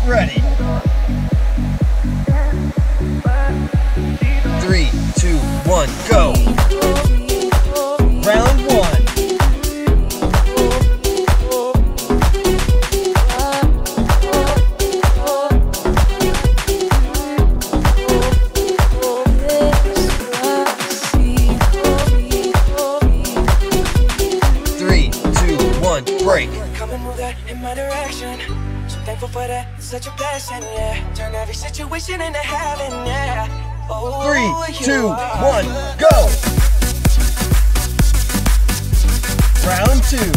Get ready. Three, two, one, go. Round one. Three, two, one, break. That in my direction. Thankful for that, such a blessing, yeah. Turn every situation into heaven, yeah. Oh, Three, two, one, go. Round two.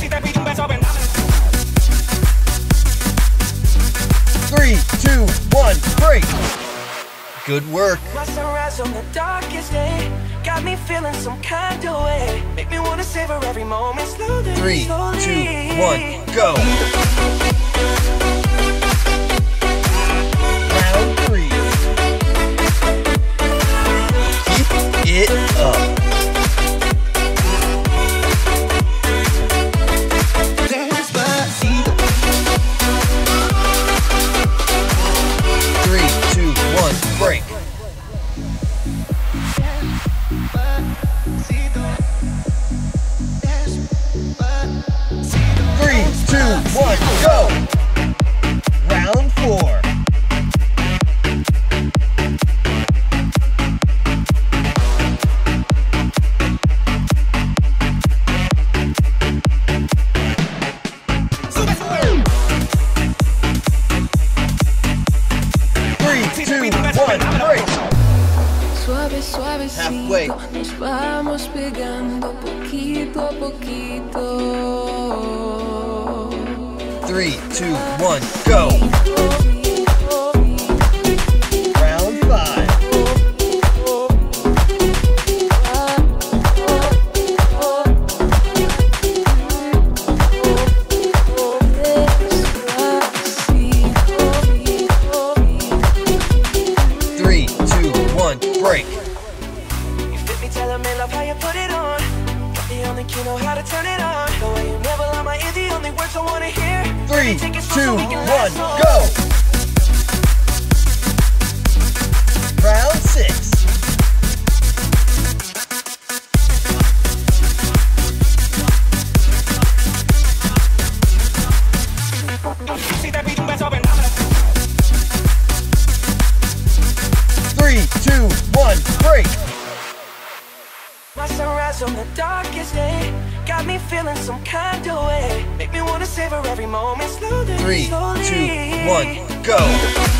Si te pido un beso, ven. Three, two, one, break. Good work. My sunrise on the darkest day got me feeling some kind of way. Make me wanna savor every moment slowly. Three, slowly. two, one, go. Two, one, go. Round four. Sube, sube. Three, two, one, break. Suave, suavecito, Halfway. nos vamos pegando poquito a poquito. Three, two, one, go. Round five. Three, two, one, break. You fit me, tell 'em I love how you put it on. Got the only key, know how to turn it on. The way you never lie my ear, the only words I wanna hear. Three, two, one, go. Round six. Three, two, one, break. My sunrise on the darkest day got me feeling some kind of way. Make me wanna savor every moment slowly. Three, slowly. two, one, go.